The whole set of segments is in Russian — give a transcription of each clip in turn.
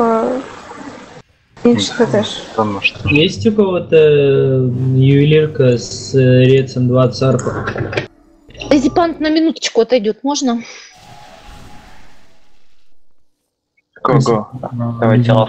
типа меньше Есть у кого-то ювелирка с э, рецем 20 арпа? Зипант на минуточку отойдет, можно? Го-го. На Давай видео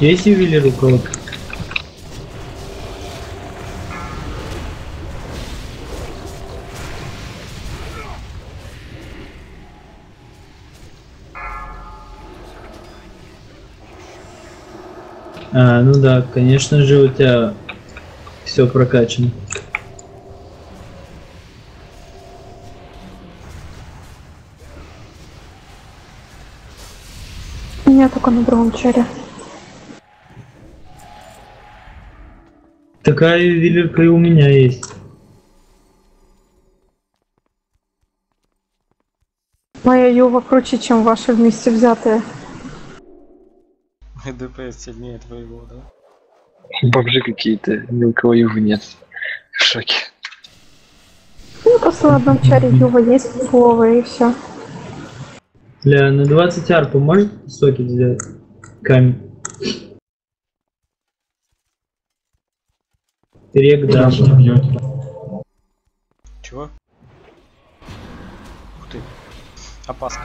Есть ювелир у кого-то? А, ну да, конечно же у тебя все прокачано. У меня только на другом чаре. Такая ювелирка и у меня есть. Моя юва круче, чем ваши вместе взятые. ДПС сильнее твоего, да? бомжи какие-то, ни у кого его нет. В шоке. Ну, просто в одном чаре юва есть фуловая и все. Бля, на 20 арпа может сокет сделать? Камень. Рек да. Дашки бьете. Чего? Ух ты. Опаска.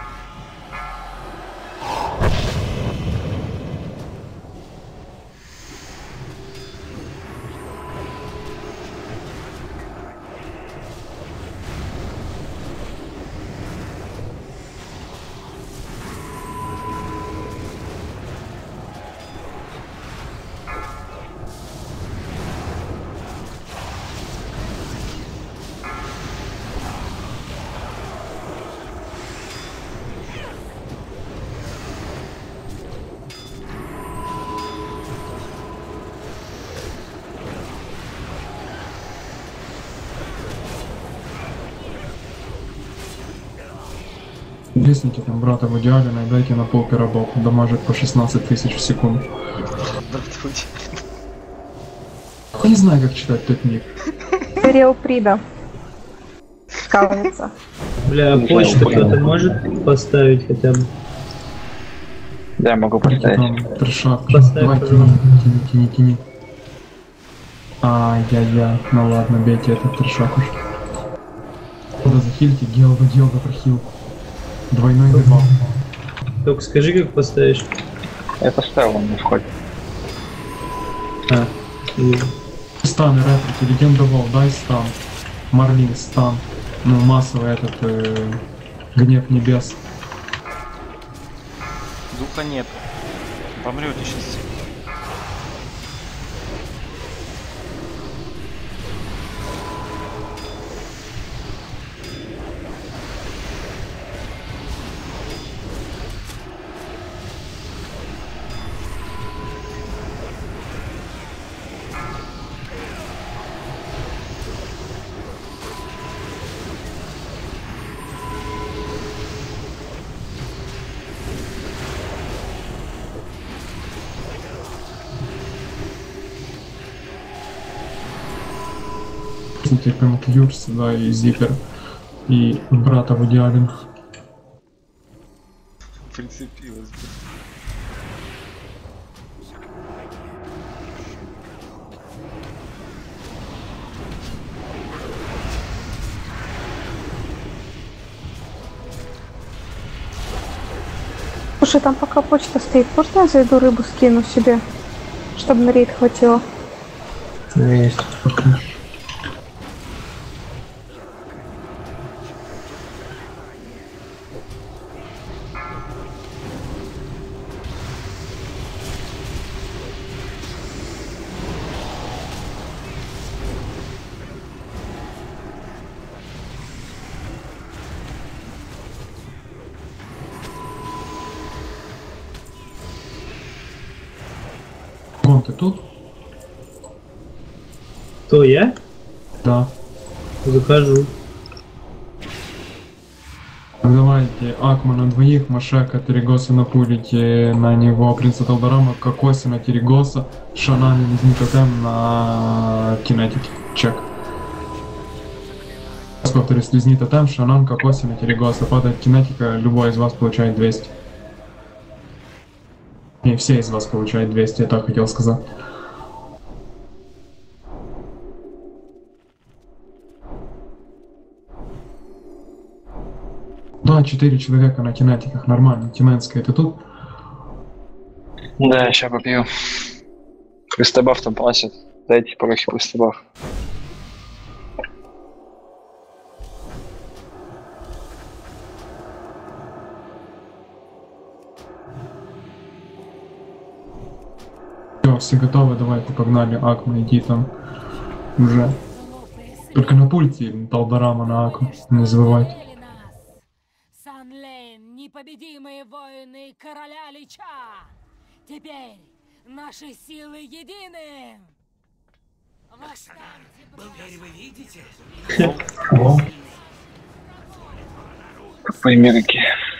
Вестники там брата в идеале найдайте на пол пирогов. Дамажит по 16 тысяч в секунду. Я не знаю, как читать тот ник. Прида. Кажется. Бля, а почту кто-то может поставить хотя бы? Да, я могу поставить. там трешак. Поставь, Давай, тяни, пожалуйста. тяни, тяни, тяни. Ай-яй-яй. Ну ладно, бейте этот трешак уж. Куда захильте, гелга, гелга прохил. Двойной дебаф. Только скажи, как поставишь. Я поставил, он не входит. А, и- Стан, ретрики, легенда Вол, дай стан. Марлин, стан. Ну, массовый этот э, гнев небес. Духа нет. Помрете сейчас. Смотрите, прям Кьюрс, да, и Зипер. И брата в идеале. Прицепилась. Слушай, там пока почта стоит, можно я зайду рыбу скину себе? Чтобы на рейд хватило. есть. Гон, тут? Кто я? Да. Захожу. Давайте Акма на двоих, Машека, Терегоса напулите на него, Принца Талдарама, Кокоса на Терегоса, Шанан и Лизни Тотем на кинетике. Чек. Раз повторю, Слизни Тотем, Шанан, Кокоса на Терегоса. Падает кинетика, любой из вас получает 200. Не, все из вас получают 200, я так хотел сказать. Да, 4 человека на кинетиках, нормально. Тименская, это тут? Да, сейчас попью. Христобаф там платят. Дайте порохи Христобаф. Все, готовы, давайте погнали. Акма, иди там уже. Только на пульте Талдарама на Акму, не нас! Санлейн, непобедимые воины короля Лича! Теперь наши силы едины! Восстаньте, братья! Пойми какие.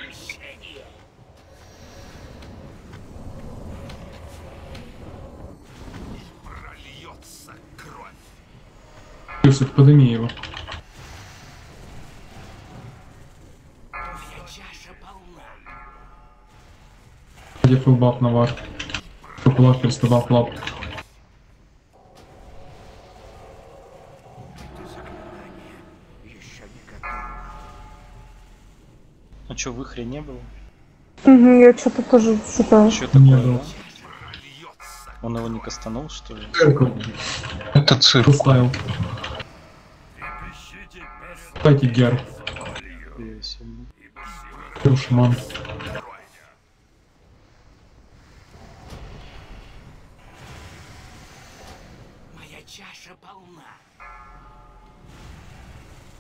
Юсуф, подними его. Где фулбаф на ваш? Фулбаф, перестабаф, лап. А чё, в ихре не было? Угу, я что-то тоже что-то... Чё такое, было. да? Он его не кастанул, что ли? Это цирк. Поставил. Дайте гер. Шаман. Моя чаша полна.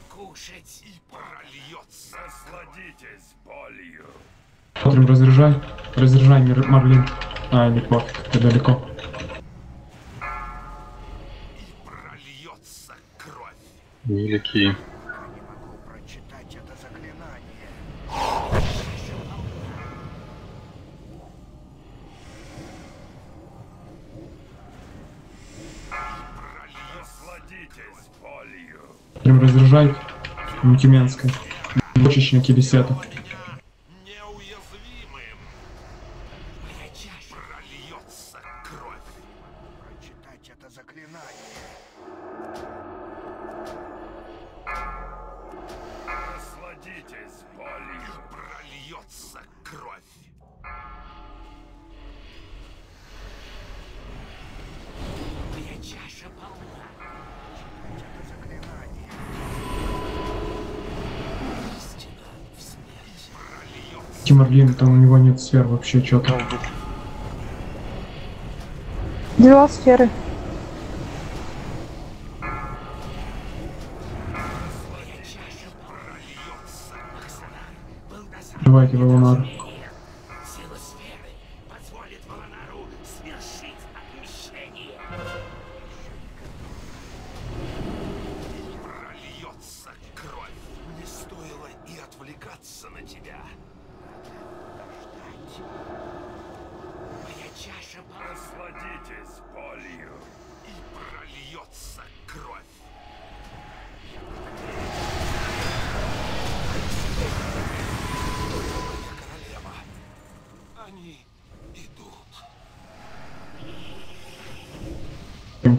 Кушать и прольется. Насладитесь болью. Смотрим, разряжай. Разряжай, Мир- Марлин. А, не пофиг, ты далеко. Прольется Смотрим, разряжай. Мутименская. Точечники беседы. Марлин, там у него нет сфер вообще, что-то. Дела сферы. Давайте, Валанар.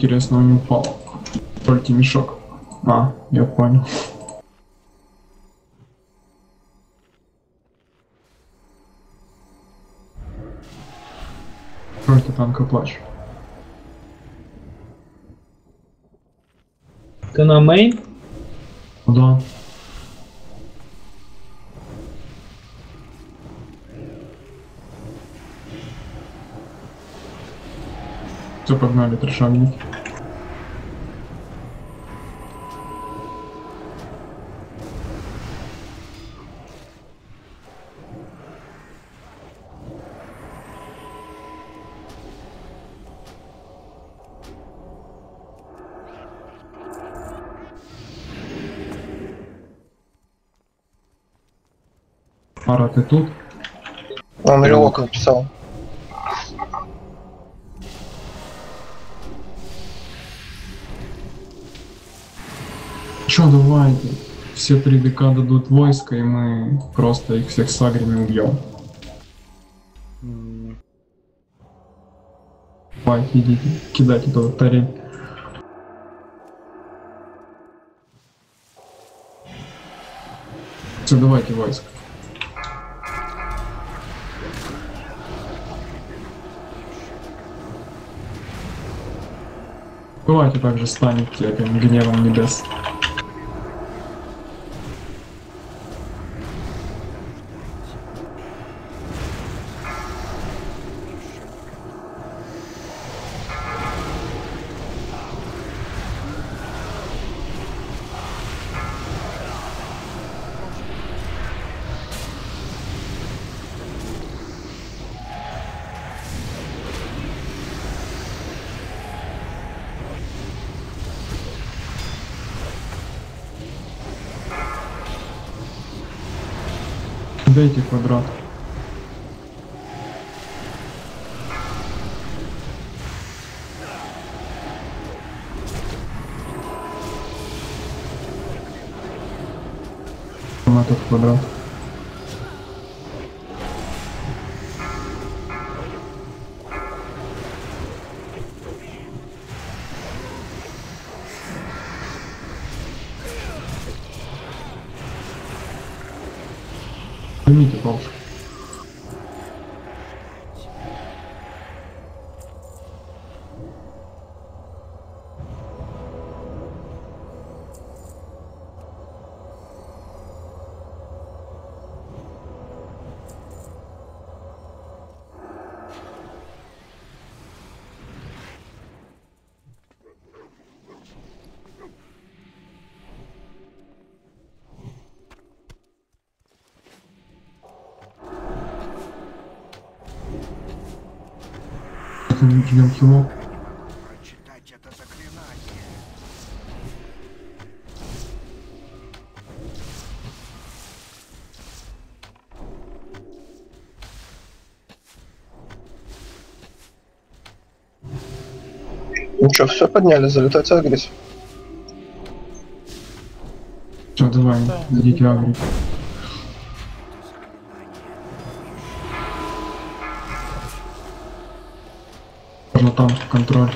Интересно, он не упал. Только мешок. А, я понял. Просто танка плащ. Ты на мейн? Да. Все, погнали, трешанник. Пара, ты тут? Он релок написал. Чё, давайте. Все три ДК дадут войско, и мы просто их всех сагрим и убьем. Давайте, идите, кидайте туда тарель. Все, давайте войск. Давайте также станете этим гневом небес. Дайте квадрат. Этот квадрат. Хило. Прочитать это заклинание. Ну что, все подняли, залетать агресс. Все, давай, идите агрить. Можно там контроль.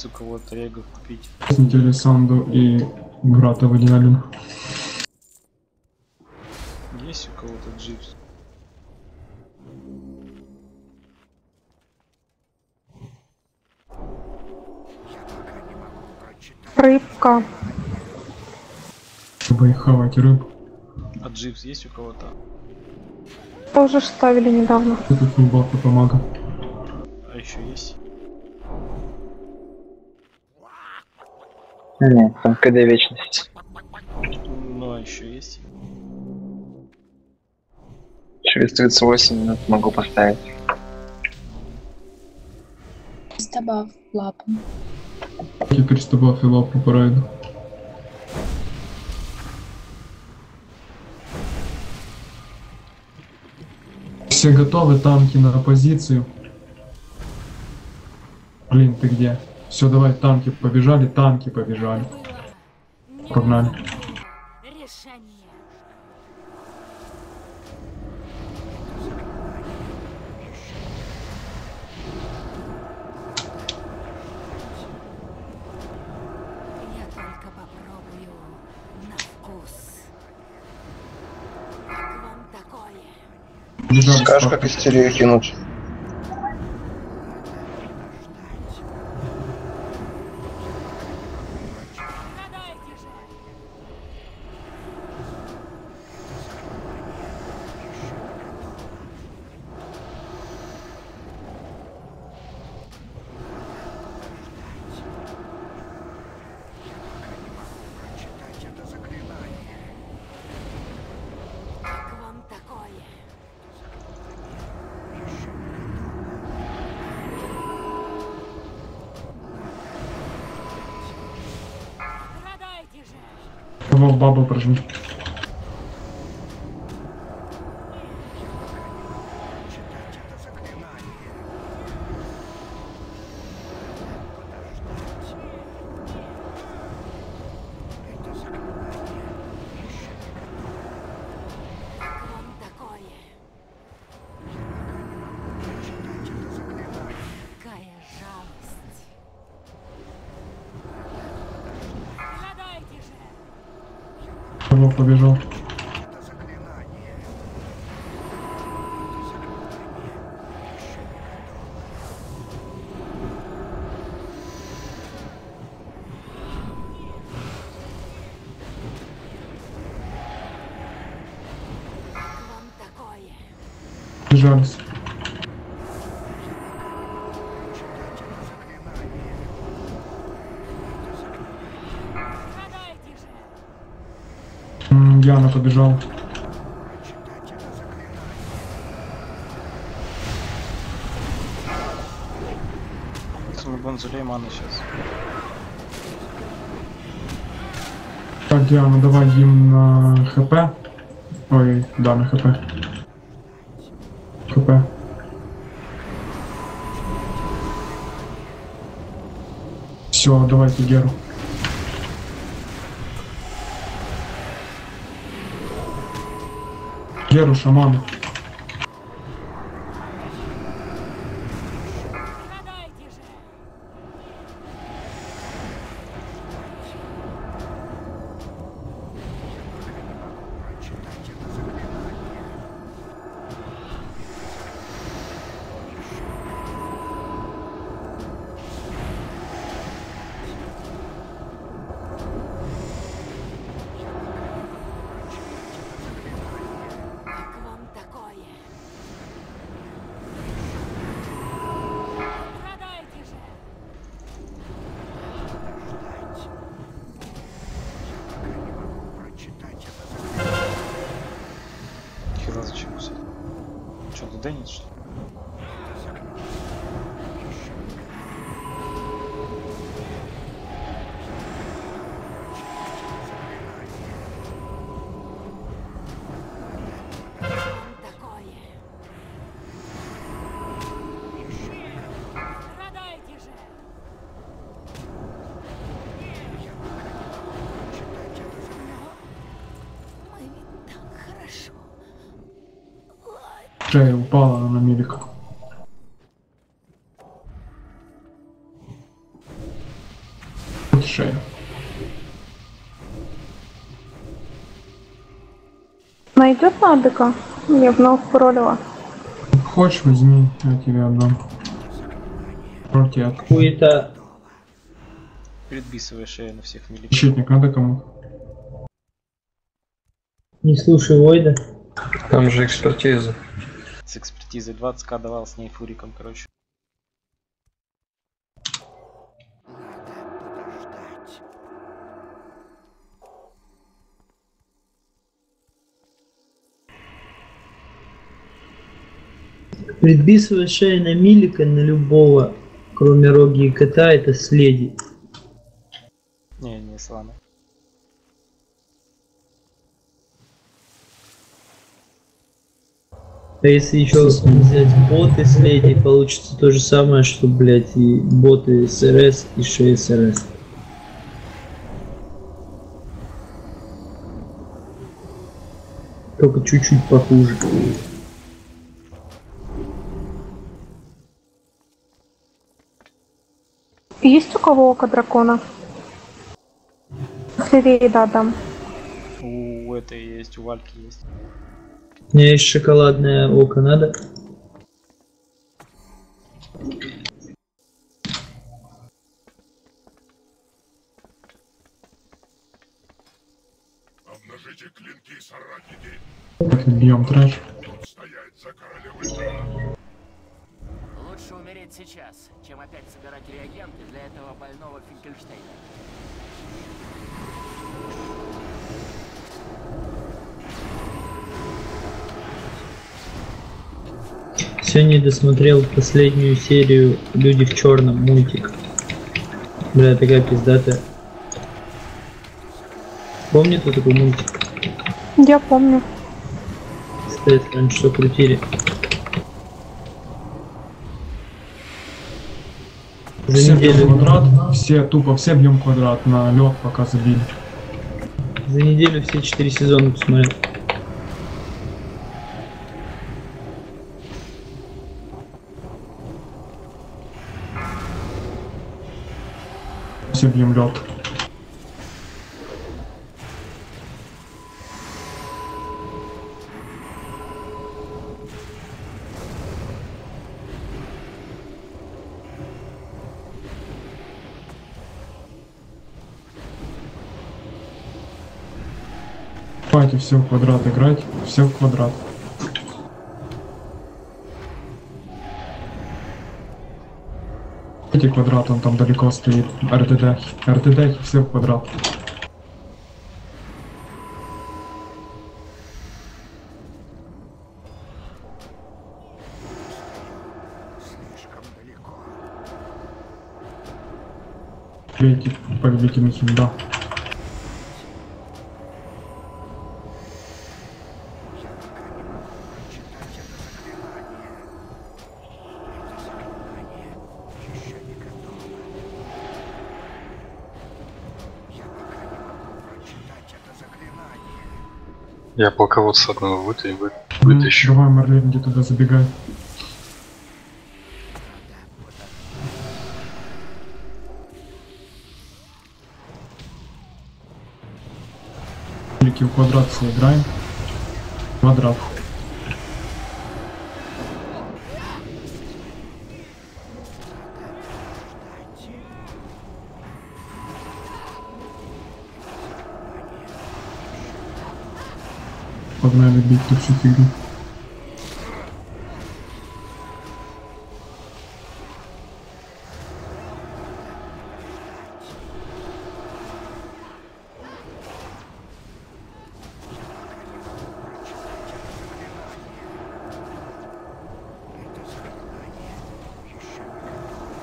Есть у кого-то, регов купить. Снятели Санду и брата выделяли. Есть у кого-то джипс? Рыбка. Чтобы их хавать рыб. А джипс есть у кого-то? Тоже ставили недавно. Это фулбаф и помага. А еще есть? Нет, там КД вечность. Ну, а еще есть? Через 38 минут могу поставить. Добав лапом. Теперь с тобой филап по райду. Все готовы, танки на позицию. Блин, ты где? Все, давай, танки побежали, танки побежали. Погнали. решение. Я только попробую на вкус. Как вам такое? Побежали. Скажешь, как истерию кинуть. Одного в бабу Вов побежал. Яна побежал. Сулбан Зулеймана сейчас. Так, Диана, давай им на хп. Ой, да, на хп. ХП. Все, давайте Геру. Геру, шамана. Ты Деннис, что Шея упала на милик. Хоть Шея. Найдет на АДК? Я вновь паролила. Хочешь, возьми, я тебе отдам. Ротет. Хуета. Предбисывая шею на всех миликах. Щитник надо кому? Не слушай Войда. Там же экспертиза. С экспертизой 20к давал с ней фуриком, короче. Предбисывая шею на милика, на любого, кроме роги и кота, это следи. Не, не слана. А если еще взять боты следи, получится то же самое, что, блядь, и боты СРС и шея СРС. Только чуть-чуть похуже. Есть у кого око дракона? Слевее, да, дам. У этой есть, у Вальки есть. У меня есть шоколадное око, надо? Обнажите клинки, соратники. Так, бьем трэш. Тут стоять за королевой трона. Лучше умереть сейчас, чем опять собирать реагенты для этого больного Финкельштейна. Сегодня досмотрел последнюю серию Люди в черном мультик. Бля, такая пиздатая. Помните такой мультик? Я помню. Стейт раньше что крутили. За Все неделю, квадрат, все тупо, все бьем квадрат на лед, пока забили. за неделю все четыре сезона посмотрел. Бьем лед. Давайте все в квадрат играть, все в квадрат. Квадрат, он там далеко стоит. РТД. РТД все в квадрат. Далеко. Третий повелительный да. Я пока не могу прочитать это заклинание. Это заклинание еще не готово. Я пока не могу прочитать это заклинание. Я полководца одного вы- вы- Ну, вытащу. Давай, Марлен, где туда забегай. Великий квадрат все играем. Квадрат. Погнали бить тут всю фигню. Это заклинание еще не готово.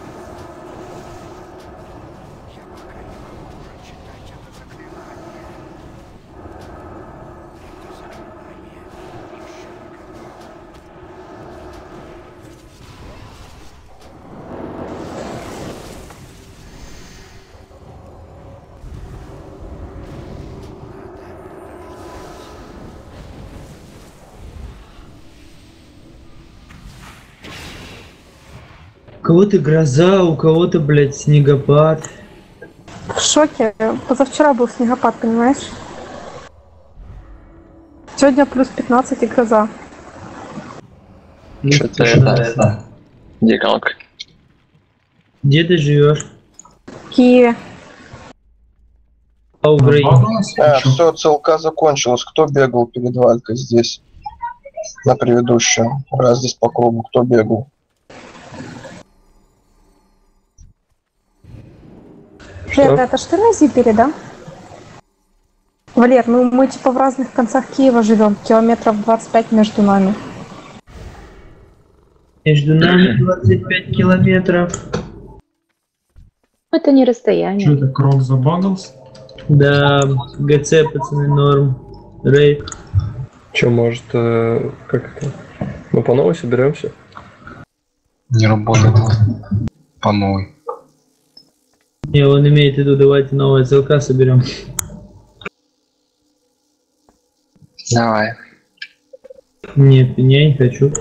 Я пока не могу прочитать это заклинание. Это заклинание еще не готово. У кого-то гроза, у кого-то, блядь, снегопад. В шоке. Позавчера был снегопад, понимаешь? Сегодня плюс 15 и гроза. Ну, Что-то это... Где как? Где ты живешь? В Киеве. А Украина? А, Чё? все, целка закончилась. Кто бегал перед Валькой здесь? На предыдущем. Раз здесь по кругу. Кто бегал? Валер, это ж ты на Зипере, да? Валер, ну мы типа в разных концах Киева живем, километров 25 между нами. Между нами 25 километров. Это не расстояние. это, Крок забагался? Да, ГЦ, пацаны, норм. Рейд. Че, может, э, как это? Мы по новой соберемся? Не работает. По новой. Не, он имеет в виду, давайте новое ЦЛК соберем. Давай. Нет, я не хочу.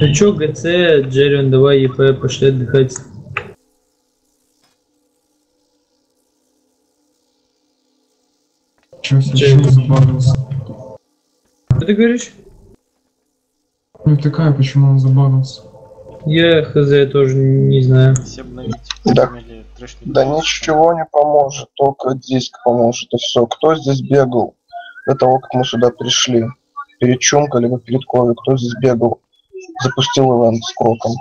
Ну чё, ГЦ, Джеррион, давай ЕП, пошли отдыхать. Чё чё забагался? Что ты говоришь? Не такая, почему он забагался? Я хз тоже не знаю. Все обновить. Да. Или Да ничего не поможет, только диск поможет и все. Кто здесь бегал до того, как мы сюда пришли? Перед Чумкой либо перед Кови, кто здесь бегал? Запустил ивент с кроком.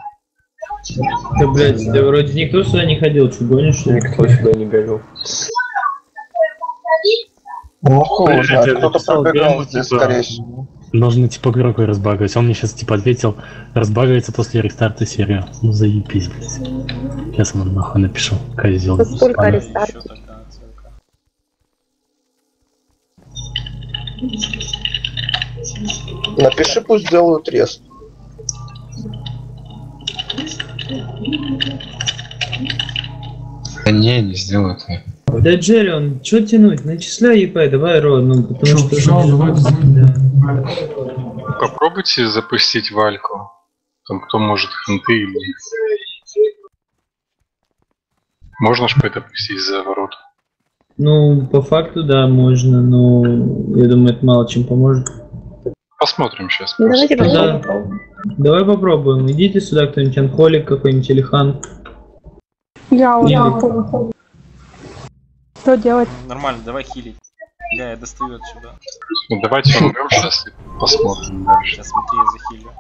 Да, блядь, да вроде никто сюда не ходил, что гонишь, что ли? Никто сюда не бегал. Ну, хуй знает, я кто-то пробегал здесь, типа, скорее всего. Нужно типа игроку разбагать. Он мне сейчас типа ответил, разбагается после рестарта серии. Ну заебись, блядь. Сейчас ему нахуй напишу. Козел. Столько ебаный. рестарт. Напиши, пусть делают рест. Да не, не сделают. Да, Джерри, он, чё тянуть? Начисляй ЕП, давай ро, ну, потому что... всё, давайте да. Попробуйте запустить вальку. Там кто может ханты или... Можно ж это пустить за ворот? Ну, по факту, да, можно, но я думаю, это мало чем поможет. Посмотрим сейчас. Ну, Давайте Да. попробуем. Давай попробуем. Идите сюда, кто-нибудь анхолик какой-нибудь или хан. Я уже. Что делать? Нормально, давай хилить. Бля, я достаю отсюда. Ну, давайте умрем сейчас и посмотрим дальше. Сейчас смотри, я захилю.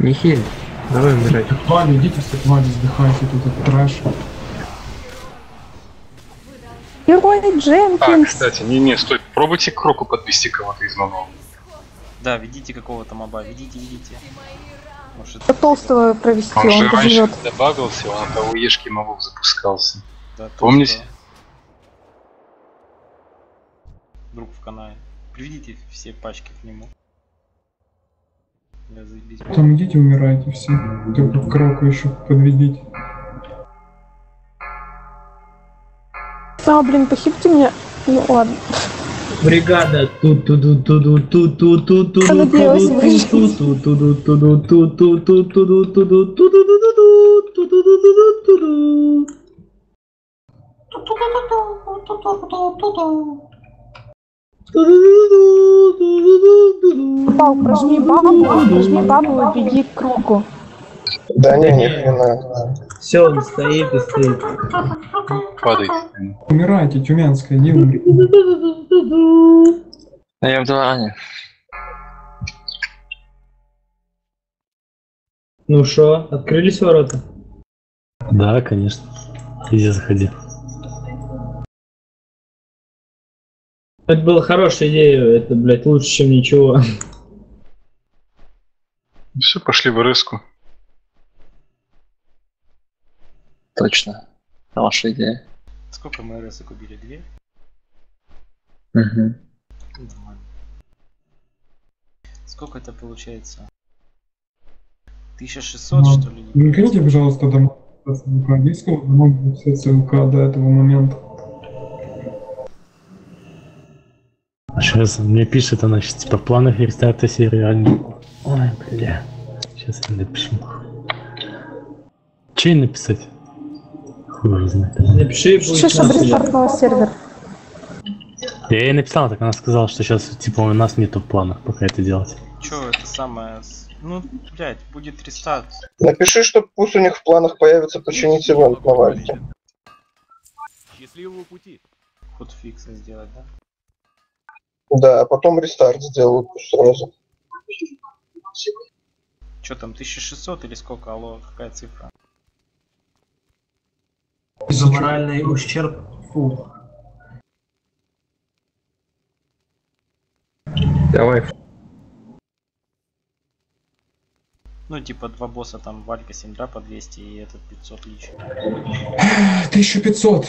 Не хиль. Давай умирать. Ваня, идите все к сдыхайте, тут этот трэш. Герой А, Дженкинс. кстати, не-не, стой. Пробуйте к кроку подвести кого-то из мамов. Да, ведите какого-то моба, ведите, ведите. Может, До толстого провести, Он же он раньше живет. добавился, он от АУЕшки мобов запускался. да, Помните? что Друг в канале. Приведите все пачки к нему. Бля, заебись. Там идите умирайте все. Только к кроку еще подведите. А, блин, похибьте меня. Ну ладно. Бригада. ту ту ту ту ту ту ту ту ту Я надеялась выжить. ту ту Бал, прожми бабу, прожми бабу и беги к кругу. Да не, не, хрена. Все, он стоит быстрее. Падай. Умирайте, Тюменская, не умри. А я в Дуане. Ну что, открылись ворота? Да, конечно. Иди заходи. Это была хорошая идея, это, блядь, лучше, чем ничего. Все, пошли в РСку. Точно. Хорошая идея. Сколько мы РС убили? Две? Угу. Нормально. Сколько это получается? 1600 Ну, что ли? Не пожалуйста, домой. Есть кого домой все ЦЛК до этого момента. Сейчас мне пишет она сейчас типа в планах рестарта серии реально. Ой, бля. Сейчас я напишу. Че ей написать? Хуй его знает. Напиши Пиши, чтобы рестартнула сервер. Я ей написал, так она сказала, что сейчас типа у нас нету в планах пока это делать. Чё это самое? с- Ну, блядь, будет рестарт. Напиши, что пусть у них в планах появится починить ивент на вальке. Счастливого пути. Ход фикса сделать, да? Да, а потом рестарт пусть сразу. Чё там, 1600 или сколько? Алло, какая цифра? За моральный ущерб. Фу. Давай. Ну, типа два босса там, Валька 7 да, по 200 и этот 500 лично. 1500.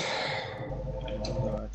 Давай.